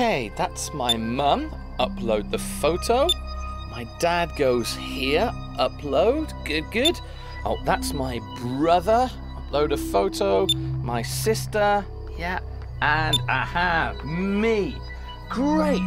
Okay, that's my mum. Upload the photo. My dad goes here. Upload. Good, good. Oh, that's my brother. Upload a photo. My sister. Yeah. And aha, me. Great.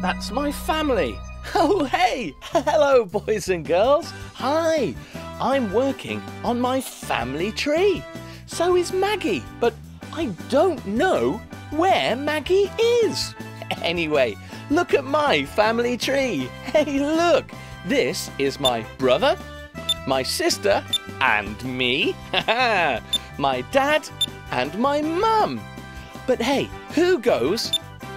That's my family. Oh, hey. Hello, boys and girls. Hi. I'm working on my family tree. So is Maggie, but I don't know where Maggie is. Anyway, look at my family tree. Hey, look. This is my brother, my sister, and me. my dad and my mum. But hey, who goes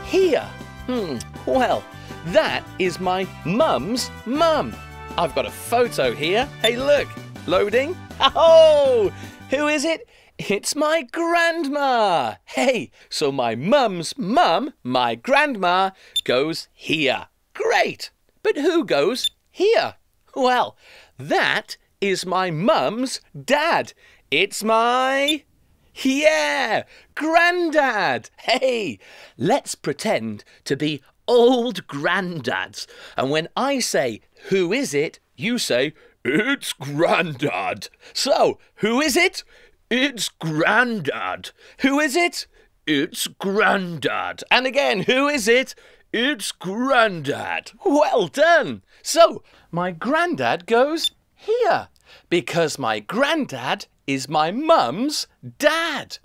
here? Hmm, well, that is my mum's mum. I've got a photo here. Hey, look, loading. Oh, who is it? It's my grandma. Hey, so my mum's mum, my grandma, goes here. Great. But who goes here? Well, that is my mum's dad. It's my. Yeah, granddad. Hey, let's pretend to be old granddads. And when I say, who is it? You say, it's granddad. So, who is it? It's Grandad. Who is it? It's Grandad. And again, who is it? It's Grandad. Well done. So, my Grandad goes here because my Grandad is my mum's dad.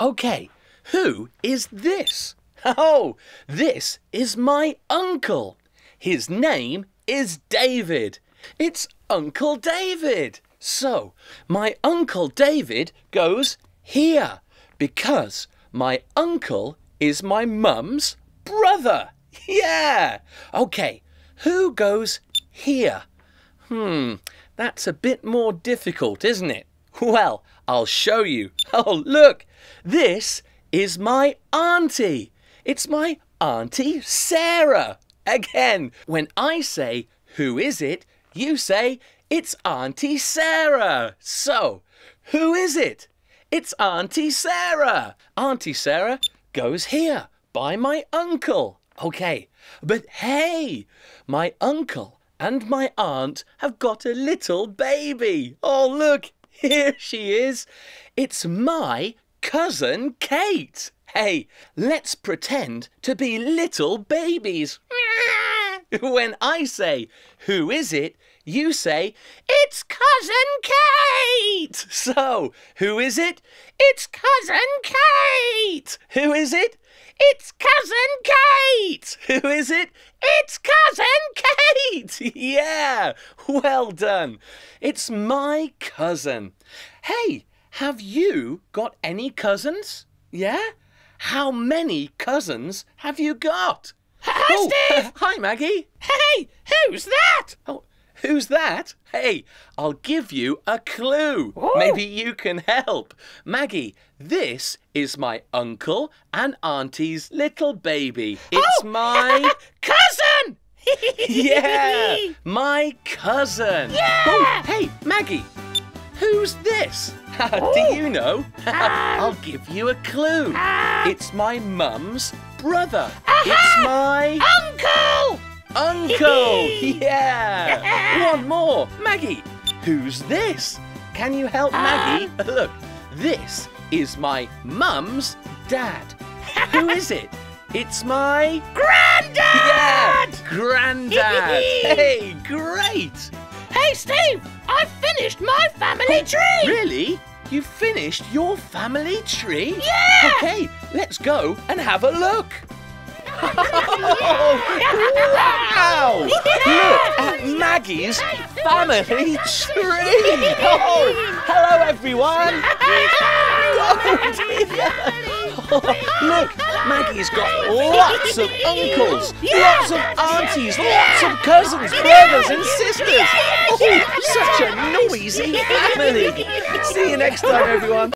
Okay, who is this? Oh, this is my uncle. His name is David. It's Uncle David. So, my Uncle David goes here because my uncle is my mum's brother. Yeah. Okay, who goes here? Hmm, that's a bit more difficult, isn't it? Well, I'll show you. Oh, look, this is my auntie. It's my auntie Sarah. Again, when I say, who is it? You say, it's Auntie Sarah. So, who is it? It's Auntie Sarah. Auntie Sarah goes here by my uncle. Okay, but hey, my uncle and my aunt have got a little baby. Oh, look, here she is. It's my cousin Kate. Hey, let's pretend to be little babies. when I say, who is it? You say, it's Cousin Kate. So, who is it? It's Cousin Kate. Who is it? It's Cousin Kate. Who is it? It's Cousin Kate. Yeah, well done. It's my cousin. Hey, have you got any cousins? Yeah? How many cousins have you got? Hi, oh, Steve! hi, Maggie. Hey, who's that? Oh, who's that? Hey, I'll give you a clue. Ooh. Maybe you can help. Maggie, this is my uncle and auntie's little baby. It's oh, my cousin. yeah, my cousin. Yeah. Oh, hey, Maggie, who's this? Do you know? I'll give you a clue. Uh, it's my mum's brother. Aha! It's my. Uncle. yeah. One more, Maggie. Who's this? Can you help ah. Maggie? Look, this is my mum's dad. Who is it? It's my Granddad. yeah, granddad. hey, great. Hey, Steve, I've finished my family oh, tree. Really? You finished your family tree? Yeah. Okay, let's go and have a look. Wow! Look at Maggie's family tree. Oh, hello, everyone. Oh. Look, Maggie's got lots of uncles, lots of aunties, lots of cousins, brothers, and sisters. Oh, such a noisy family. See you next time, everyone.